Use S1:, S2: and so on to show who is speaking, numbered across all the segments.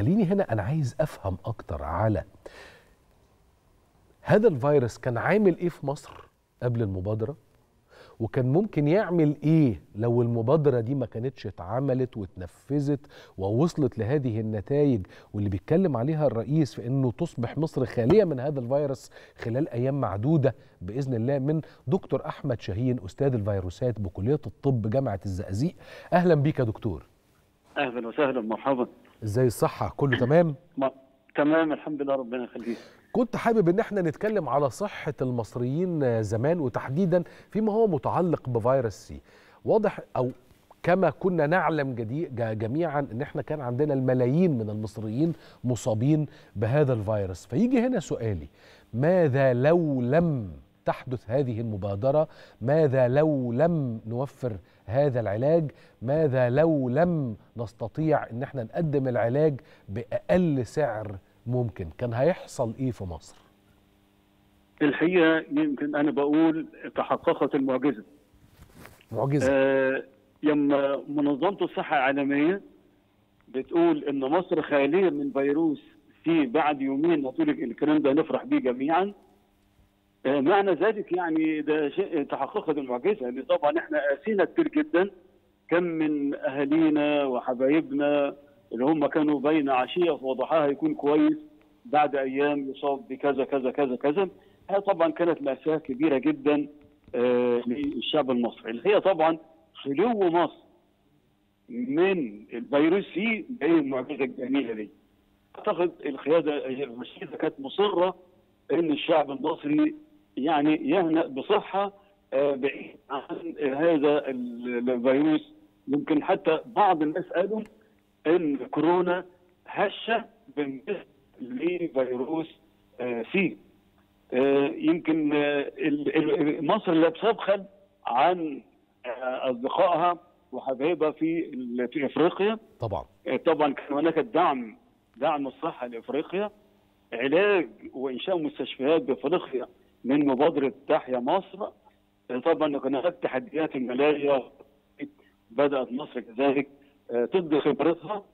S1: خليني هنا أنا عايز أفهم أكتر على هذا الفيروس كان عامل إيه في مصر قبل المبادرة؟ وكان ممكن يعمل إيه لو المبادرة دي ما كانتش اتعملت واتنفذت ووصلت لهذه النتائج؟ واللي بيتكلم عليها الرئيس في إنه تصبح مصر خالية من هذا الفيروس خلال أيام معدودة بإذن الله من دكتور أحمد شاهين أستاذ الفيروسات بكلية الطب جامعة الزقازيق. أهلا بيك يا دكتور.
S2: أهلا وسهلا مرحبا.
S1: إزاي الصحة؟ كله تمام؟
S2: ما. تمام الحمد لله ربنا يخليك.
S1: كنت حابب إن إحنا نتكلم على صحة المصريين زمان وتحديدا فيما هو متعلق بفيروس سي. واضح أو كما كنا نعلم جميعا إن إحنا كان عندنا الملايين من المصريين مصابين بهذا الفيروس. فيجي هنا سؤالي ماذا لو لم تحدث هذه المبادرة؟ ماذا لو لم نوفر هذا العلاج؟ ماذا لو لم نستطيع إن إحنا نقدم العلاج بأقل سعر ممكن؟ كان هيحصل إيه في مصر؟
S2: الحقيقة يمكن أنا بقول تحققت المعجزة.
S1: معجزة.
S2: آه لما منظمة الصحة العالمية بتقول إن مصر خالية من فيروس في بعد يومين نقول الكلام ده نفرح بيه جميعا. معنى ذلك يعني ده شيء تحققت المعجزه لأن طبعا إحنا قاسينا كتير جدا كم من أهالينا وحبايبنا اللي هم كانوا بين عشية وضحاها يكون كويس بعد أيام يصاب بكذا كذا كذا كذا. هي طبعا كانت مأساة كبيرة جدا آه للشعب المصري. اللي هي طبعا خلو مصر من الفيروس سي هي المعجزة الجميلة دي. أعتقد القيادة الرشيدة كانت مصرة إن الشعب المصري يعني يهنأ بصحة آه بعيد عن هذا الفيروس. يمكن حتى بعض الناس قالوا إن كورونا هشة بالنسبة لفيروس آه سي. آه يمكن مصر لا بتبخل عن أصدقائها وحبايبها في في إفريقيا.
S1: طبعا.
S2: طبعا كان هناك دعم دعم الصحة لإفريقيا. علاج وإنشاء مستشفيات بإفريقيا من مبادرة تحيا مصر. طبعا هناك تحديات الملاريا بدأت مصر كذلك تبدي خبرتها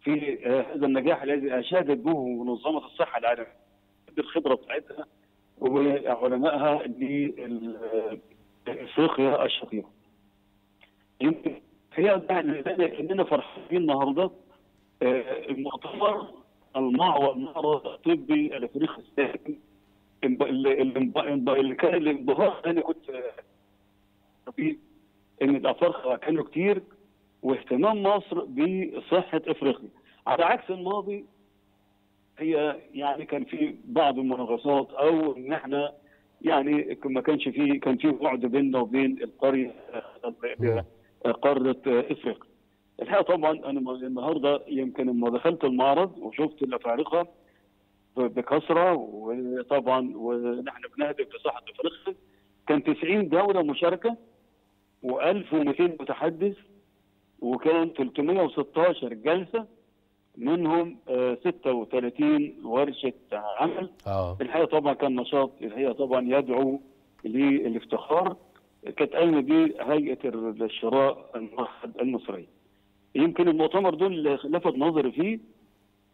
S2: في هذا النجاح الذي اشادت به منظمة الصحة العالمية. الخبره بتاعتها وعلمائها لإفريقيا الشقيقة. يمكن هي اننا فرحانين النهارده المؤتمر المعرض الطبي الإفريقي الثاني اللي كان الانبهار أنا كنت فيه إن الافارقه كانوا كتير واهتمام مصر بصحة إفريقيا على عكس الماضي هي يعني كان في بعض المناقصات أو إن إحنا يعني ما كانش في كان في بعد بيننا وبين القرية قارة إفريقيا. الحقيقة طبعا أنا النهارده يمكن لما دخلت المعرض وشفت الأفارقة بكثرة وطبعا ونحن بنهدف لصحة افريقيا كان 90 دولة مشاركة و1200 متحدث وكان 316 جلسة منهم 36 ورشة عمل.
S1: آه.
S2: الحقيقة طبعا كان نشاط الحقيقة طبعا يدعو للافتخار. كانت قايمه به هيئة الشراء المصريه يمكن المؤتمر دول لفت نظري فيه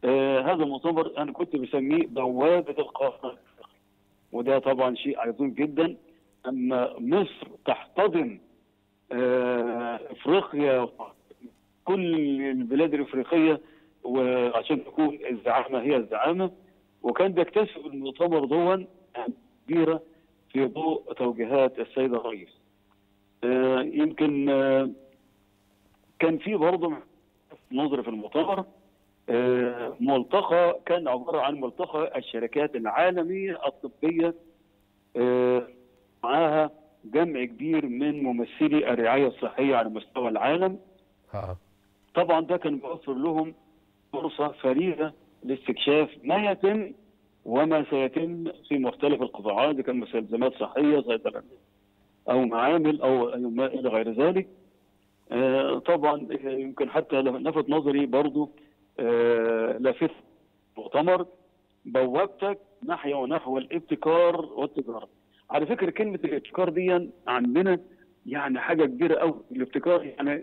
S2: آه هذا المؤتمر أنا كنت بسميه بوابة القاره وده طبعا شيء عظيم جدا اما مصر تحتضن آه إفريقيا كل البلاد الإفريقية وعشان تكون الزعامة هي الزعامة. وكان بيكتسب المؤتمر دون كبيرة في ضوء توجيهات السيد الرئيس. آه يمكن آه كان في برضه نظر في المؤتمر. ملتقى كان عبارة عن ملتقى الشركات العالمية الطبية معاها جمع كبير من ممثلي الرعاية الصحية على مستوى العالم. طبعا ده كان بيوفر لهم فرصة فريدة لاستكشاف ما يتم وما سيتم في مختلف القطاعات كان مستلزمات صحية صيدلة أو معامل أو ما إلى غير ذلك. آه طبعا يمكن حتى لفت نظري برضو آه لافت مؤتمر بوابتك نحو ونحو الابتكار والتجارة. على فكرة كلمة الابتكار دي عندنا يعني حاجة كبيرة قوي الابتكار يعني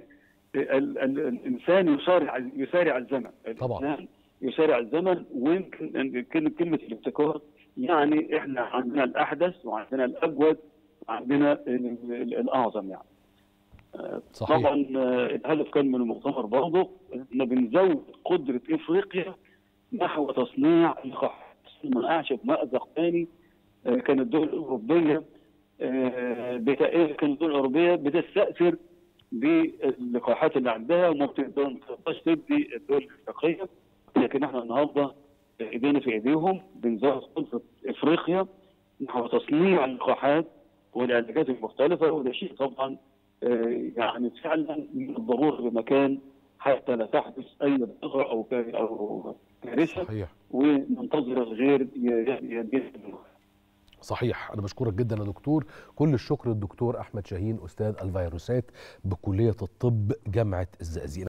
S2: ال ال الإنسان يسارع يسارع الزمن
S1: طبعا.
S2: يسارع الزمن ويمكن كلمة الابتكار يعني إحنا عندنا الأحدث وعندنا الأجود وعندنا الأعظم يعني. صحيح. طبعا الهدف كان من المؤتمر برضه ان بنزود قدرة إفريقيا نحو تصنيع اللقاح ما اعشب مأزق ثاني كان الدول الأوروبية كانت الدول الأوروبية بتستأثر باللقاحات اللي عندها وما بتقدرش تدي الدول الإفريقية. لكن إحنا النهارده إيدينا في إيديهم بنزود قدرة إفريقيا نحو تصنيع اللقاحات والعلاجات المختلفة. وده شيء طبعا يعني فعلا من الضرورة بمكان حتى لا تحدث أي ضرر أو أو كارثه
S1: صحيح.
S2: وننتظر الغير يدير
S1: صحيح. أنا بشكرك جدا يا دكتور. كل الشكر للدكتور أحمد شاهين أستاذ الفيروسات بكلية الطب جامعة الزقازيق.